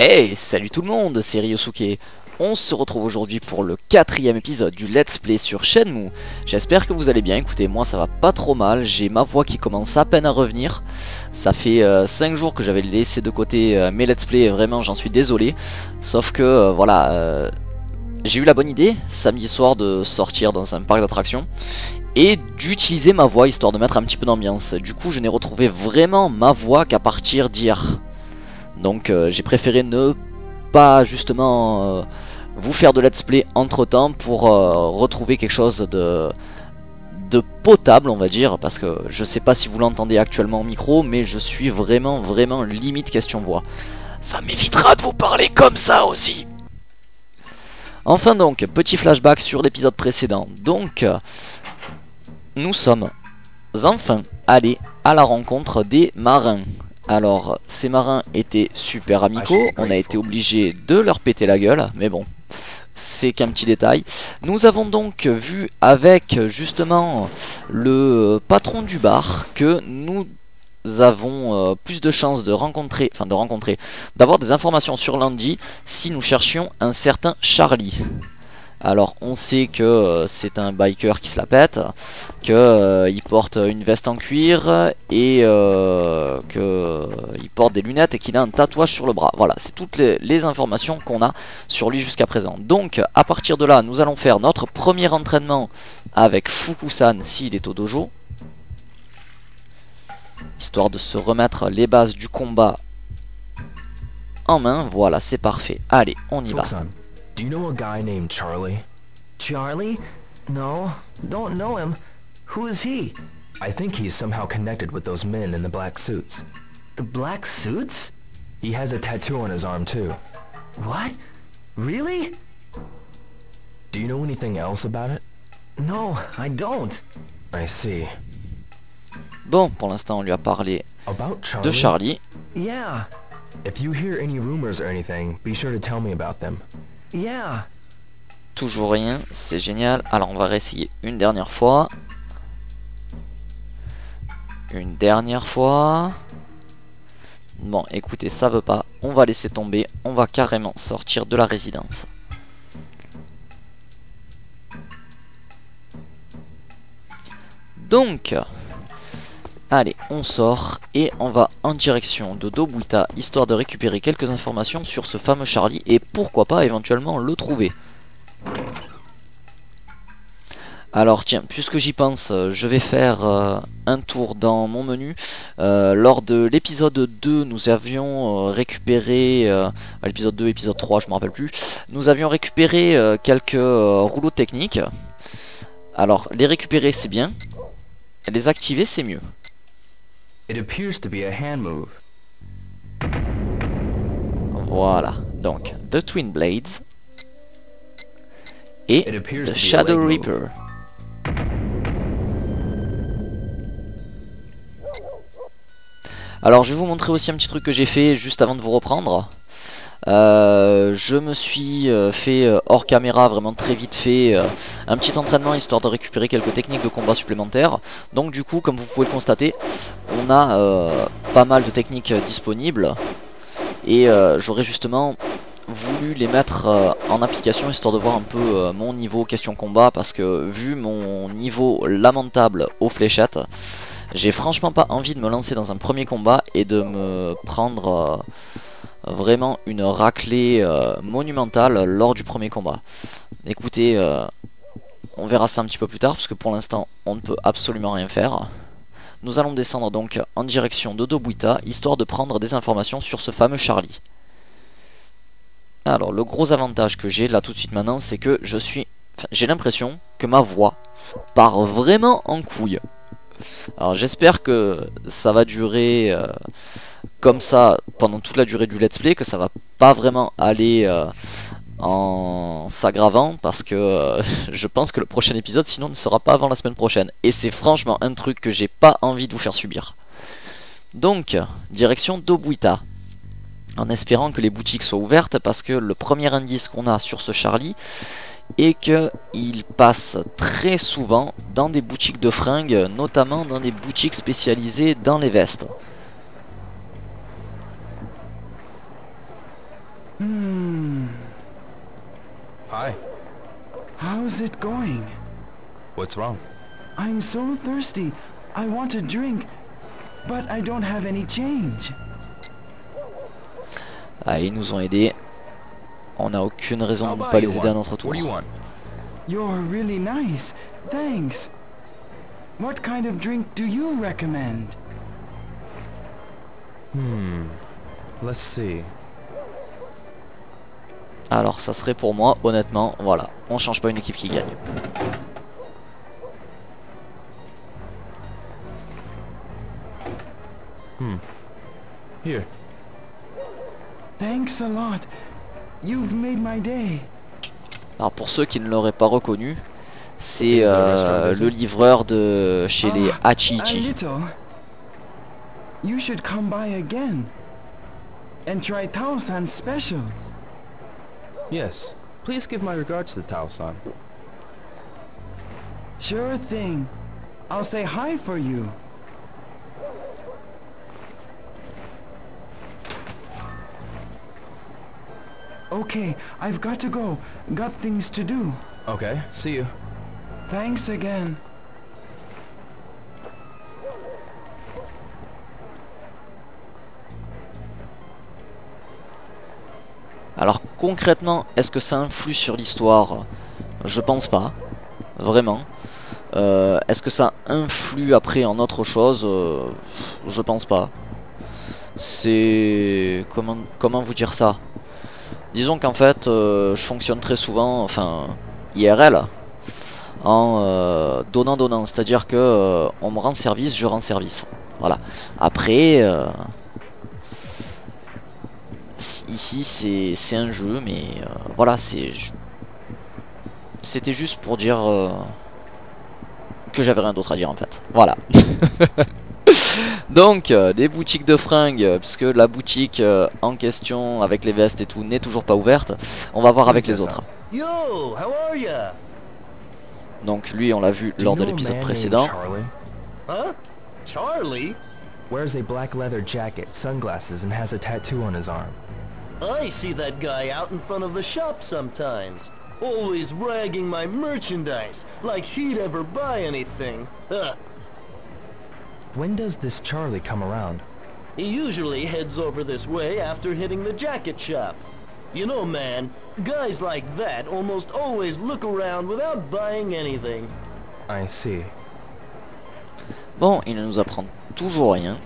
Hey, salut tout le monde, c'est Ryosuke. On se retrouve aujourd'hui pour le quatrième épisode du Let's Play sur Shenmue. J'espère que vous allez bien, écoutez, moi ça va pas trop mal, j'ai ma voix qui commence à peine à revenir. Ça fait 5 euh, jours que j'avais laissé de côté euh, mes Let's Play, et vraiment j'en suis désolé. Sauf que, euh, voilà, j'ai eu la bonne idée, samedi soir, de sortir dans un parc d'attractions et d'utiliser ma voix histoire de mettre un petit peu d'ambiance. Du coup, je n'ai retrouvé vraiment ma voix qu'à partir d'hier. Donc j'ai préféré ne pas justement vous faire de let's play entre temps pour euh, retrouver quelque chose de, de potable on va dire parce que je sais pas si vous l'entendez actuellement au micro mais je suis vraiment vraiment limite question voix ça m'évitera de vous parler comme ça aussi! Enfin donc petit flashback sur l'épisode précédent. Donc nous sommes enfin allés à la rencontre des marins alors, ces marins étaient super amicaux, on a été obligé de leur péter la gueule, mais bon, c'est qu'un petit détail. Nous avons donc vu avec justement le patron du bar que nous avons euh, plus de chances de rencontrer, enfin de rencontrer, d'avoir des informations sur Landy si nous cherchions un certain Charlie. Alors on sait que euh, c'est un biker qui se la pète, qu'il euh, porte une veste en cuir et euh, qu'il porte des lunettes et qu'il a un tatouage sur le bras. Voilà, c'est toutes les, informations qu'on a sur lui jusqu'à présent. Donc à partir de là, nous allons faire notre premier entraînement avec Fukusan s'il est au dojo. Histoire de se remettre les bases du combat en main. Voilà, c'est parfait. Allez, on y va. Do you know a guy named Charlie? Charlie? No, don't know him. Who is he? I think he's somehow connected with those men in the black suits. The black suits? He has a tattoo on his arm too. What? Really? Do you know anything else about it? No, I don't. I see. Bon, pour l'instant, on lui a parlé about Charlie? de Charlie. Yeah. If you hear any rumors or anything, be sure to tell me about them. Yeah. Toujours rien, c'est génial. Alors on va réessayer une dernière fois. Une dernière fois. Bon, écoutez, ça veut pas. On va laisser tomber. On va carrément sortir de la résidence. Donc, allez, on sort et on va en direction de Dobuita, histoire de récupérer quelques informations sur ce fameux Charlie et pourquoi pas éventuellement le trouver. Alors tiens, puisque j'y pense, euh, je vais faire euh, un tour dans mon menu. Euh, lors de l'épisode 2, nous avions récupéré, l'épisode 2, épisode 3, je me rappelle plus, nous avions récupéré quelques rouleaux techniques. Alors, les récupérer c'est bien, les activer c'est mieux. Voilà, donc The Twin Blades et The Shadow Reaper. Alors je vais vous montrer aussi un petit truc que j'ai fait juste avant de vous reprendre. Euh, je me suis euh, fait euh, hors caméra vraiment très vite fait un petit entraînement histoire de récupérer quelques techniques de combat supplémentaires. Donc du coup comme vous pouvez le constater on a pas mal de techniques disponibles. Et j'aurais justement voulu les mettre en application histoire de voir un peu mon niveau question combat parce que vu mon niveau lamentable aux fléchettes j'ai franchement pas envie de me lancer dans un premier combat et de me prendre vraiment une raclée euh, monumentale lors du premier combat. Écoutez, euh, on verra ça un petit peu plus tard parce que pour l'instant on ne peut absolument rien faire. Nous allons descendre donc en direction de Dobuita histoire de prendre des informations sur ce fameux Charlie. Alors le gros avantage que j'ai là tout de suite maintenant c'est que je suis... J'ai l'impression que ma voix part vraiment en couille. Alors j'espère que ça va durer euh, comme ça pendant toute la durée du let's play, que ça va pas vraiment aller euh, en s'aggravant parce que euh, je pense que le prochain épisode sinon ne sera pas avant la semaine prochaine. Et c'est franchement un truc que j'ai pas envie de vous faire subir. Donc, direction Dobuita. En espérant que les boutiques soient ouvertes parce que le premier indice qu'on a sur ce Charlie et qu'il passe très souvent dans des boutiques de fringues, notamment dans des boutiques spécialisées dans les vestes. Hmm. Hi. How's it going? What's wrong? I'm so thirsty. I want a drink, but I don't have any change. Ah, ils nous ont aidés. On n'a aucune raison de ne pas les aider à notre tour. You're really nice. Thanks. What kind of drink do you recommend? Hmm. Let's see. Alors ça serait pour moi, honnêtement, voilà. On change pas une équipe qui gagne. Here. Thanks a lot. You've made my day. Alors pour ceux qui ne l'auraient pas reconnu, c'est euh, le livreur de chez les Ah, Hachichi. You should come by again. And try Tao-san's special. Yes. Please give my regards to the Tao-san. Sure thing. I'll say hi for you. Okay, I've got to go. Got things to do. Okay, see you. Thanks again. Alors concrètement, est-ce que ça influe sur l'histoire? Je pense pas, vraiment. Euh, est-ce que ça influe après en autre chose? Euh, Je pense pas. C'est comment vous dire ça? Disons qu'en fait, euh, je fonctionne très souvent, enfin IRL, en euh, donnant donnant, c'est-à-dire que on me rend service, je rends service. Voilà. Après. Ici c'est un jeu mais euh, voilà c'est c'était juste pour dire euh, que j'avais rien d'autre à dire en fait voilà donc euh, les boutiques de fringues euh, puisque la boutique euh, en question avec les vestes et tout n'est toujours pas ouverte on va voir avec les autres Yo, how are ya? donc lui on l'a vu lors you de l'épisode précédent Charlie? Huh? Charlie? wears a black leather jacket, sunglasses, and has a tattoo on his arm. I see that guy out in front of the shop sometimes. Always ragging my merchandise, like he'd ever buy anything. Huh. When does this Charlie come around? He usually heads over this way after hitting the jacket shop. You know, man, guys like that almost always look around without buying anything. I see. Bon, il ne nous apprend toujours rien.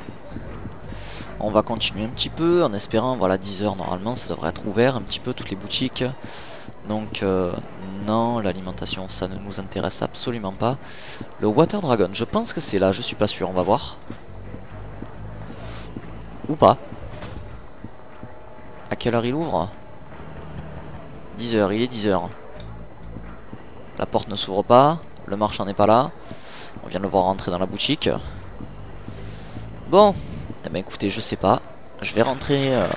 On va continuer un petit peu en espérant, voilà 10h normalement ça devrait être ouvert un petit peu toutes les boutiques. Donc euh, non, l'alimentation ça ne nous intéresse absolument pas. Le Water Dragon, je pense que c'est là, je suis pas sûr, on va voir. Ou pas. À quelle heure il ouvre? 10h, il est 10h. La porte ne s'ouvre pas, le marchand n'est pas là. On vient de le voir rentrer dans la boutique. Bon, eh ben écoutez, je sais pas. Je vais rentrer euh,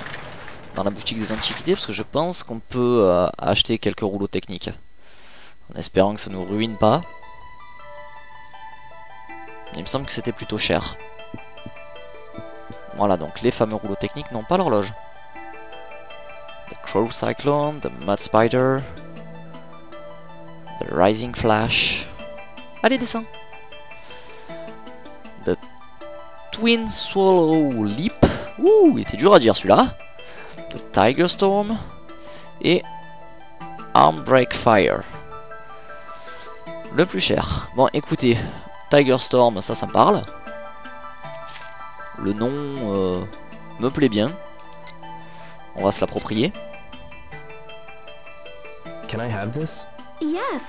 dans la boutique des antiquités parce que je pense qu'on peut euh, acheter quelques rouleaux techniques. En espérant que ça nous ruine pas. Il me semble que c'était plutôt cher. Voilà, donc les fameux rouleaux techniques n'ont pas l'horloge. The Crow Cyclone, the Mud Spider, the Rising Flash. Allez, descends Twin Swallow Leap. Ouh, il était dur à dire celui-là. Tiger Storm. Et Arm Break Fire. Le plus cher. Bon, écoutez, Tiger Storm, ça, ça me parle. Le nom euh, me plaît bien. On va se l'approprier. Can I have this? Yes,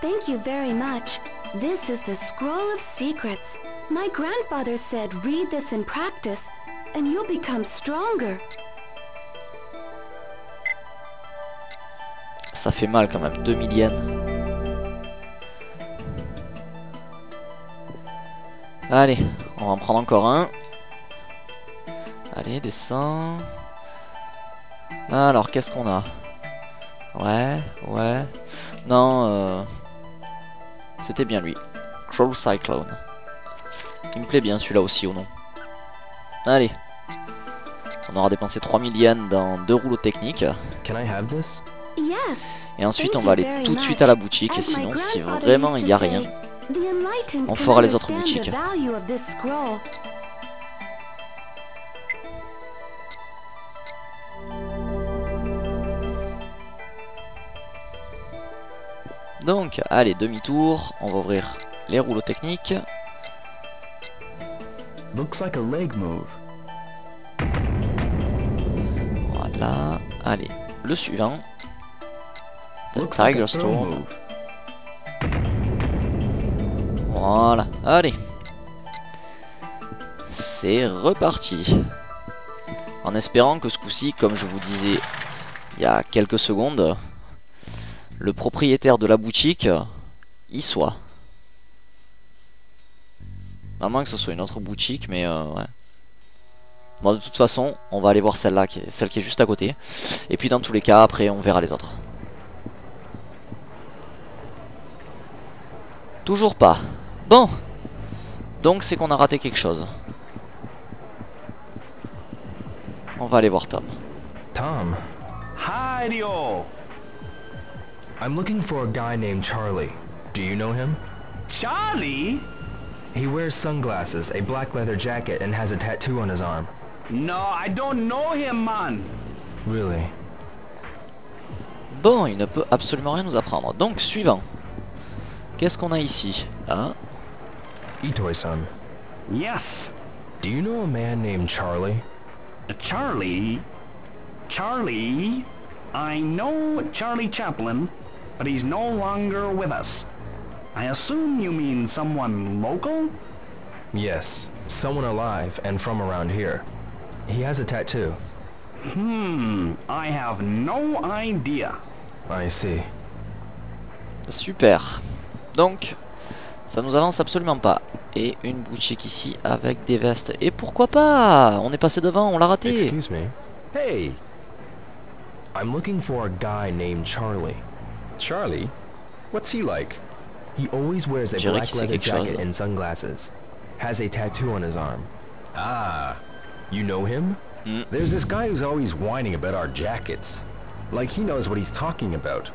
thank you very much. This is the Scroll of Secrets. My grandfather said read this in practice, and you'll become stronger. Ça fait mal quand même, 2000 yens. Allez, on va en prendre encore un. Allez, descends. Alors, qu'est-ce qu'on a? Ouais, ouais. Non, euh... c'était bien lui. Crow Cyclone. Il me plaît bien celui-là aussi au nom. Allez. On aura dépensé 3000 yens dans deux rouleaux techniques. Can I have this? Yes. Et ensuite on va you aller tout de suite à la boutique et sinon si vraiment il n'y a rien, on can fera les autres understand boutiques. the value of this scroll. Donc, allez, demi-tour, on va ouvrir les rouleaux techniques. Looks like a leg move. Voilà, allez, le suivant. The Looks like Tiger Storm. move. Voilà, allez. C'est reparti. En espérant que ce coup-ci, comme je vous disais il y a quelques secondes, le propriétaire de la boutique y soit. À moins que ce soit une autre boutique, mais euh, ouais. Bon, de toute façon, on va aller voir celle-là, celle qui est juste à côté. Et puis dans tous les cas, après, on verra les autres. Toujours pas. Bon. Donc c'est qu'on a raté quelque chose. On va aller voir Tom. Tom, Hi-dio! I'm looking for a guy named Charlie. Do you know him? Charlie? He wears sunglasses, a black leather jacket, and has a tattoo on his arm. No, I don't know him, man. Really? Bon, il ne peut absolument rien nous apprendre. Donc suivant. Qu'est-ce qu'on a ici Ah, Itoi-san, Yes, do you know a man named Charlie? Charlie. Charlie? I know Charlie Chaplin, but he's no longer with us. I assume you mean someone local? Yes, someone alive and from around here. He has a tattoo. Hmm, I have no idea. I see. super. Donc, ça nous avance absolument pas. Et une boutique ici avec des vestes. Et pourquoi pas? On est passé devant, on l'a raté. Excuse me. Hey! I'm looking for a guy named Charlie. Charlie? What's he like? He always wears a black leather jacket and sunglasses. Has a tattoo on his arm. Ah, you know him? There's this guy who's always whining about our jackets. Like he knows what he's talking about.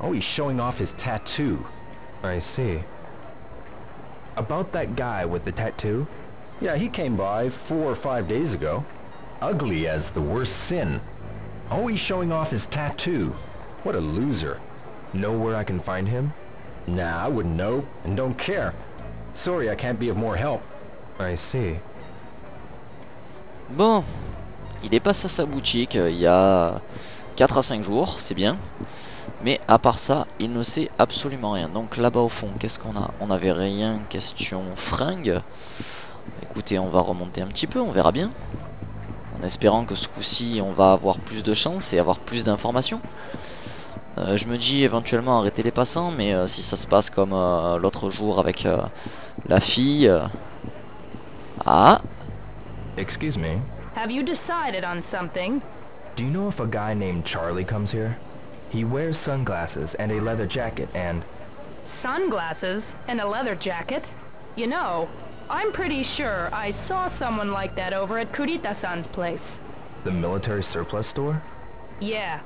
Always showing off his tattoo. I see. About that guy with the tattoo? Yeah, he came by four or five days ago. Ugly as the worst sin. Always showing off his tattoo. What a loser. Know where I can find him? Nah, I wouldn't know, and don't care. Sorry I can't be of more help. I see. Bon, il est passé à sa boutique euh, il y a 4 à 5 jours, c'est bien. Mais à part ça, il ne sait absolument rien. Donc là-bas au fond, qu'est-ce qu'on a? On n'avait rien, question fringue. Écoutez, on va remonter un petit peu, on verra bien. En espérant que ce coup-ci, on va avoir plus de chance et avoir plus d'informations. Euh, je me dis éventuellement arrêter les passants, mais euh, si ça se passe comme euh, l'autre jour avec euh, la fille... euh, Ah Excuse me. Have you decided on something? Do you know if a guy named Charlie comes here? He wears sunglasses and a leather jacket and... Sunglasses and a leather jacket? You know, I'm pretty sure I saw someone like that over at Kurita-san's place. The military surplus store? Yeah,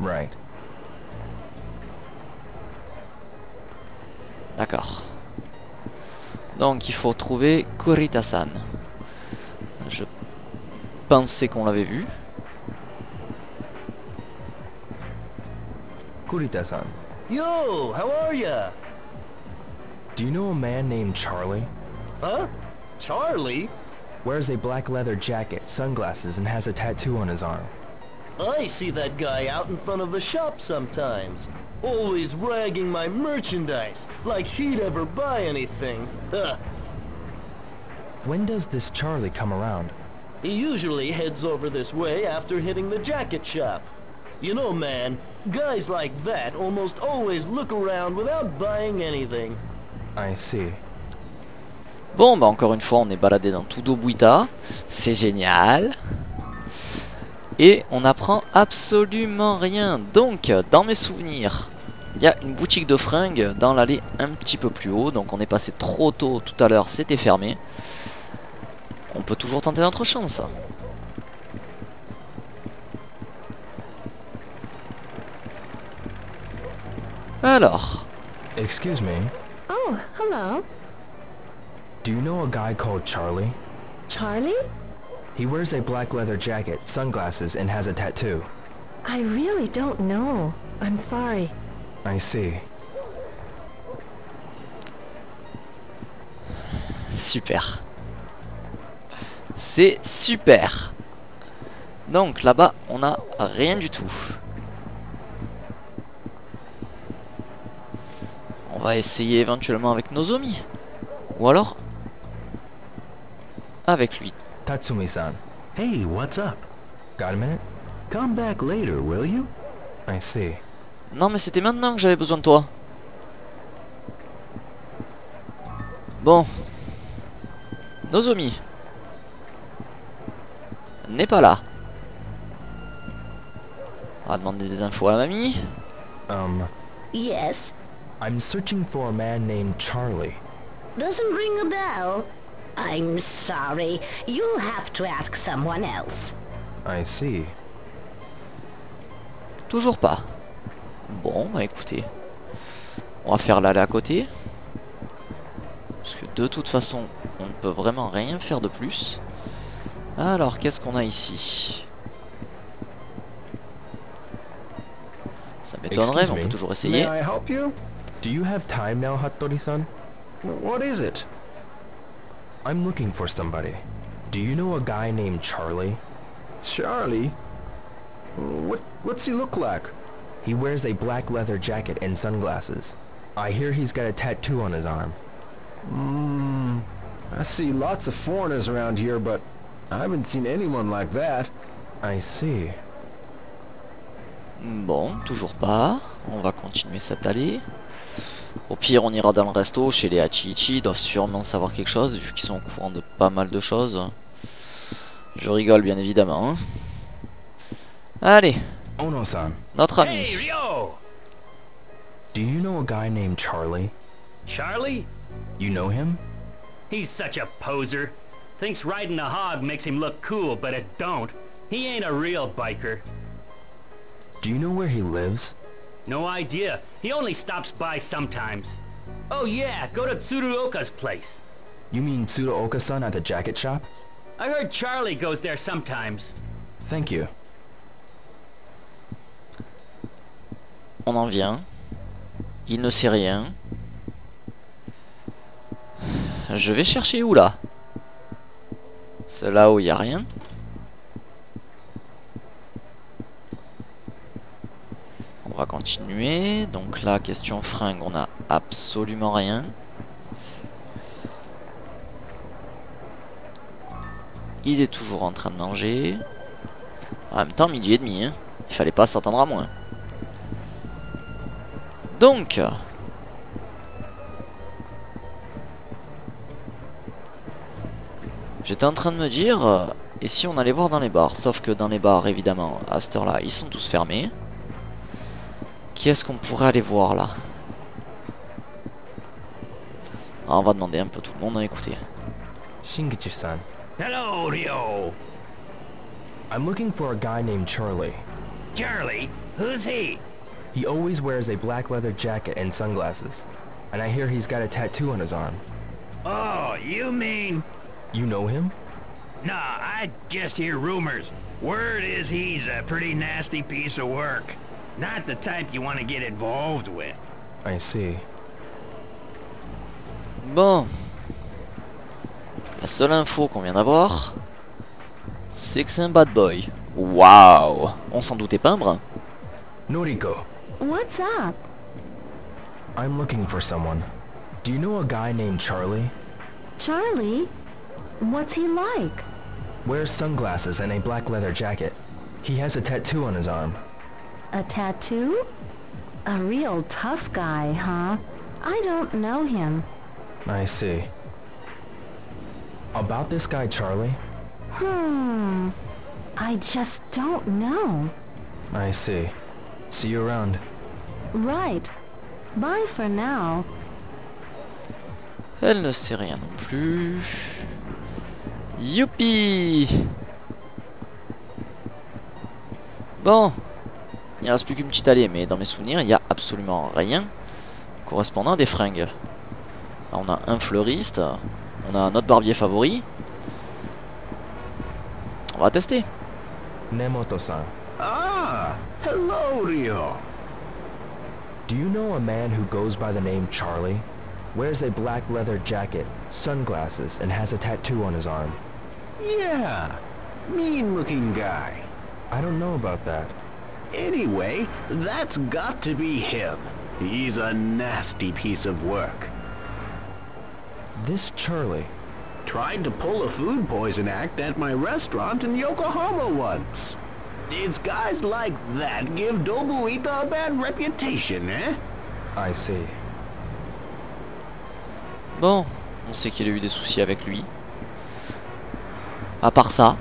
Right. D'accord. Donc il faut trouver Kurita-san. Je pensais qu'on l'avait vu. Kurita-san, Yo, how are ya? do you know a man named Charlie? Huh? Charlie? Wears a black leather jacket, sunglasses, and has a tattoo on his arm. I see that guy out in front of the shop sometimes. Always ragging my merchandise, like he'd ever buy anything. Huh. When does this Charlie come around? He usually heads over this way after hitting the jacket shop. You know, man, guys like that almost always look around without buying anything. I see. Bon bah encore une fois on est baladé dans tout Buita. C'est génial. Et on apprend absolument rien. Donc dans mes souvenirs, il y a une boutique de fringues dans l'allée un petit peu plus haut. Donc on est passé trop tôt tout à l'heure, c'était fermé. On peut toujours tenter notre chance.「Ah, Alors, Excuse me, Oh, hello. do you know a guy called Charlie? Charlie? He wears a black leather jacket, sunglasses, and has a tattoo. I really don't know. I'm sorry. I see. super. C'est super. Donc là-bas, on a rien du tout. On va essayer éventuellement avec Nozomi. Ou alors avec lui. Tatsumi-san, Hey, what's up? got a minute? Come back later, will you? I see. Non mais c'était maintenant que j'avais besoin de toi. Bon. Nozomi. N'est pas là. On va demander des infos à la mamie. Um, Yes. I'm searching for a man named Charlie. Doesn't ring a bell. I'm sorry. You'll have to ask someone else. I see. Toujours pas. Bon, bah écoutez. On va faire l'aller à côté. Parce que de toute façon, on ne peut vraiment rien faire de plus. Alors, qu'est-ce qu'on a ici? Ça m'étonnerait, mais on peut toujours May essayer. I help you? Do you have time now, Hattori-san? What is it? I'm looking for somebody. Do you know a guy named Charlie? Charlie? What what's he look like? He wears a black leather jacket and sunglasses. I hear he's got a tattoo on his arm. Hmm. I see lots of foreigners around here, but I haven't seen anyone like that. I see. Bon, toujours pas. On va continuer cette allée. Au pire, on ira dans le resto chez les Hachiichi. Ils doivent sûrement savoir quelque chose, vu qu'ils sont au courant de pas mal de choses. Je rigole, bien évidemment. hein. Allez, Ono-san, notre ami. Hey, Ryo! do you know a guy named Charlie? Charlie? You know him? He's such a poser. Thinks riding a hog makes him look cool, but it don't. He ain't a real biker. Do you know where he lives? No idea. He only stops by sometimes. Oh yeah, go to Tsuruoka's place. You mean Tsuruoka-san at the jacket shop? I heard Charlie goes there sometimes. Thank you. On en vient. Il ne sait rien. Je vais chercher où là? C'est là où il n'y a rien? On va Donc là, question fringue, on a absolument rien. Il est toujours en train de manger. En même temps, midi et demi. Hein. Il fallait pas s'attendre à moins. Donc, j'étais en train de me dire, euh, et si on allait voir dans les bars? Sauf que dans les bars, évidemment, à cette heure-là, ils sont tous fermés. Qui est-ce qu'on pourrait aller voir là Ah, On va demander un peu tout le monde, hein, écoutez. Shingichi-san, Hello, Ryo. I'm looking for a guy named Charlie. Charlie? Who's he? He always wears a black leather jacket and sunglasses. And I hear he's got a tattoo on his arm. Oh, you mean... You know him? Nah, I just hear rumors. Word is he's a pretty nasty piece of work. Not the type you want to get involved with. I see. Bon. La seule info qu'on vient d'avoir, c'est que c'est un bad boy. Waouh On s'en doutait pas un brin. Noriko, What's up? I'm looking for someone. Do you know a guy named Charlie? Charlie? What's he like? Wears sunglasses and a black leather jacket. He has a tattoo on his arm. A tattoo? A real tough guy, huh? I don't know him. I see. About this guy Charlie? Hmm. I just don't know. I see. See you around. Right. Bye for now. Elle ne sait rien non plus. Youpi Bon. Il ne reste plus qu'une petite allée, mais dans mes souvenirs, il n'y a absolument rien. correspondant à des fringues. Là, on a un fleuriste, on a notre barbier favori. On va tester. Nemoto-san, Ah, hello, Rio. do you know a man who goes by the name Charlie? Wears a black leather jacket, sunglasses, and has a tattoo on his arm. Yeah, mean-looking guy. I don't know about that. Anyway, that's got to be him. He's a nasty piece of work. This Charlie, Tried to pull a food poison act at my restaurant in Yokohama once. It's guys like that give Dobuita a bad reputation, eh? I see. Bon, on sait qu'il a eu des soucis avec lui. À part ça.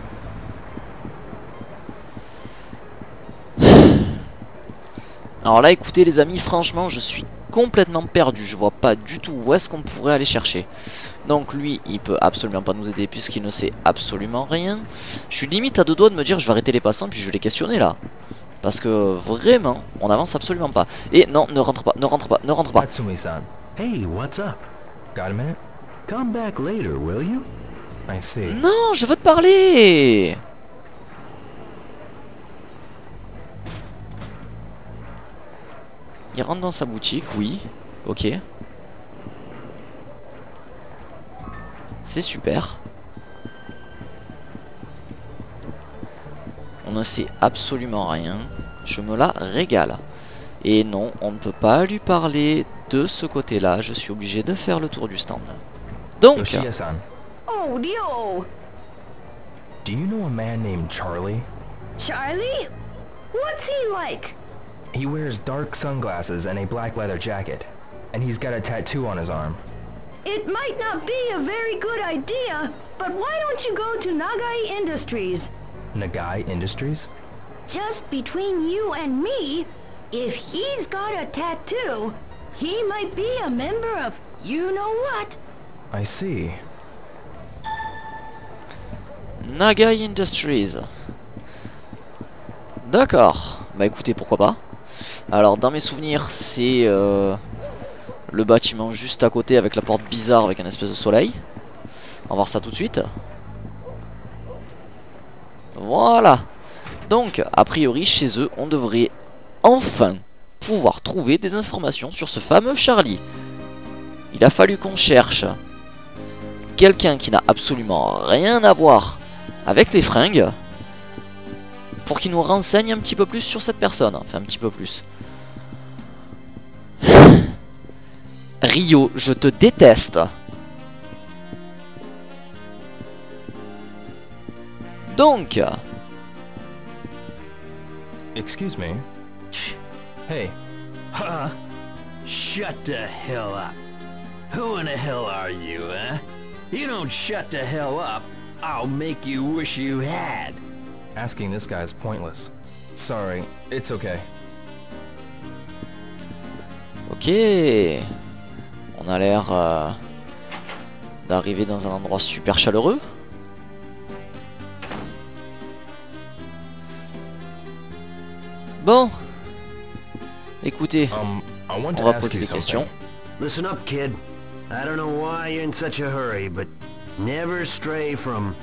Alors là, écoutez les amis, franchement, je suis complètement perdu. Je vois pas du tout où est-ce qu'on pourrait aller chercher. Donc lui, il peut absolument pas nous aider puisqu'il ne sait absolument rien. Je suis limite à deux doigts de me dire je vais arrêter les passants puis je vais les questionner là. Parce que vraiment, on avance absolument pas. Et non, ne rentre pas, ne rentre pas, ne rentre pas. Hey, what's up? got a minute? Come back later, will you? I see. Non, je veux te parler Il rentre dans sa boutique, oui. Ok. C'est super. On ne sait absolument rien. Je me la régale. Et non, on ne peut pas lui parler de ce côté-là. Je suis obligé de faire le tour du stand. Donc, Oh, Dio! do you know a man named Charlie? Charlie? What's he like? He wears dark sunglasses and a black leather jacket. And he's got a tattoo on his arm. It might not be a very good idea, but why don't you go to Nagai Industries? Nagai Industries? Just between you and me, if he's got a tattoo, he might be a member of you know what. I see. Nagai Industries. D'accord. Bah écoutez, pourquoi pas. Alors dans mes souvenirs, c'est euh, le bâtiment juste à côté avec la porte bizarre avec un espèce de soleil. On va voir ça tout de suite. Voilà. Donc, a priori, chez eux, on devrait enfin pouvoir trouver des informations sur ce fameux Charlie. Il a fallu qu'on cherche quelqu'un qui n'a absolument rien à voir avec les fringues pour qu'il nous renseigne un petit peu plus sur cette personne. Enfin, un petit peu plus. Rio, je te déteste. Donc, Excuse me. Hey, Huh? Shut the hell up. Who in the hell are you, huh? You don't shut the hell up, I'll make you wish you had. Asking this guy is pointless. Sorry, it's okay. ok. On a l'air euh, d'arriver dans un endroit super chaleureux. Bon. Écoutez, Um, on va poser des questions. Listen up, kid. I don't know why you're in such a hurry, but never stray from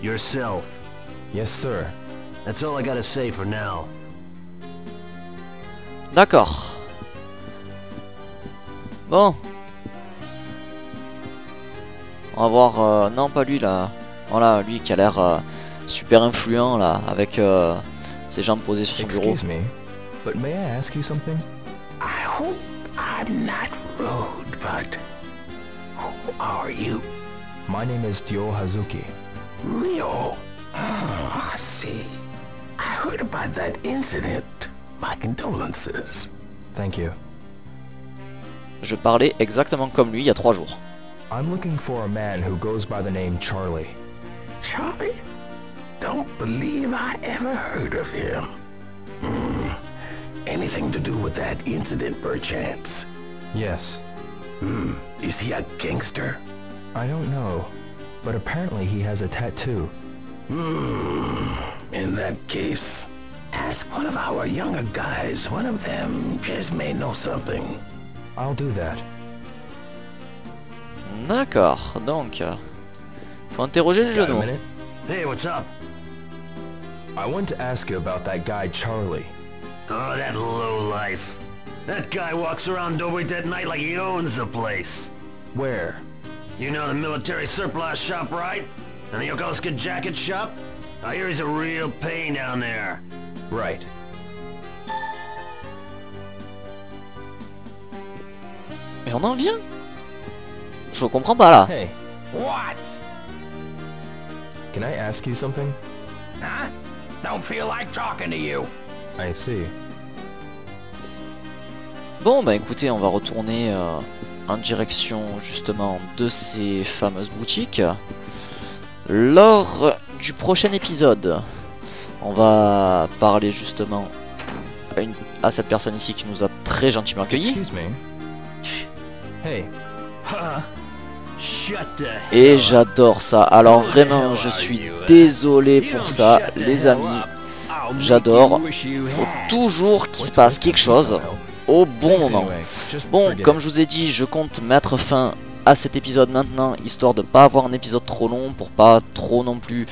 yourself. Yes, sir. That's all I gotta say for now. D'accord. Bon. On va voir... euh, non, pas lui, là. Voilà, lui qui a l'air euh, super influent, là, avec euh, ses jambes posées sur son bureau. Excuse me, but may I ask you something? I hope I'm not rude, but who are you? My name is Dio Hazuki. Rio. Ah, I see. I heard about that incident. My condolences. Thank you. Je parlais exactement comme lui il y a trois jours. I'm looking for a man who goes by the name Charlie. Charlie? Don't believe I ever heard of him. Hmm. Anything to do with that incident, perchance? Yes. Hmm. Is he a gangster? I don't know, but apparently he has a tattoo. Hmm. In that case, ask one of our younger guys. One of them just may know something. I'll do that. D'accord, donc... euh, Faut interroger le Got a genou. Hey, what's up? I want to ask you about that guy Charlie. Oh, that lowlife. That guy walks around Dobrik at night like he owns the place. Where? You know the military surplus shop, right? And the Yokosuka jacket shop? I hear he's a real pain down there. Right. Mais on en vient Je comprends pas là. Hey, What? can I ask you something? Huh? Don't feel like talking to you. I see. Bon bah écoutez, on va retourner euh, en direction justement de ces fameuses boutiques. Lors du prochain épisode, on va parler justement à, une- à cette personne ici qui nous a très gentiment accueillis. Et j'adore ça. Alors vraiment, je suis eh? désolé pour ça, les amis. J'adore. you Faut toujours qu'il se passe quelque chose au bon moment. Bon, comme je vous ai dit, je compte mettre fin cet épisode maintenant, histoire de pas avoir un épisode trop long, pour pas trop non plus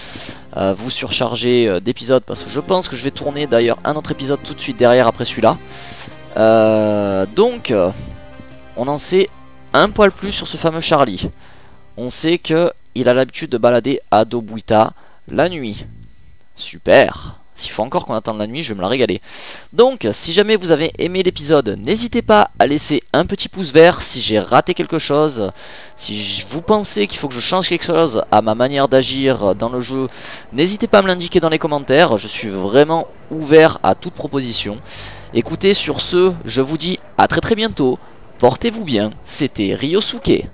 euh, vous surcharger euh, d'épisodes, parce que je pense que je vais tourner d'ailleurs un autre épisode tout de suite derrière après celui-là. Euh, donc, on en sait un poil plus sur ce fameux Charlie. On sait que il a l'habitude de balader à Dobuita la nuit. Super. S'il faut encore qu'on attende la nuit, je vais me la régaler. Donc, si jamais vous avez aimé l'épisode, n'hésitez pas à laisser un petit pouce vert si j'ai raté quelque chose. Si vous pensez qu'il faut que je change quelque chose à ma manière d'agir dans le jeu, n'hésitez pas à me l'indiquer dans les commentaires. Je suis vraiment ouvert à toute proposition. Écoutez, sur ce, je vous dis à très très bientôt. Portez-vous bien. C'était Ryosuke.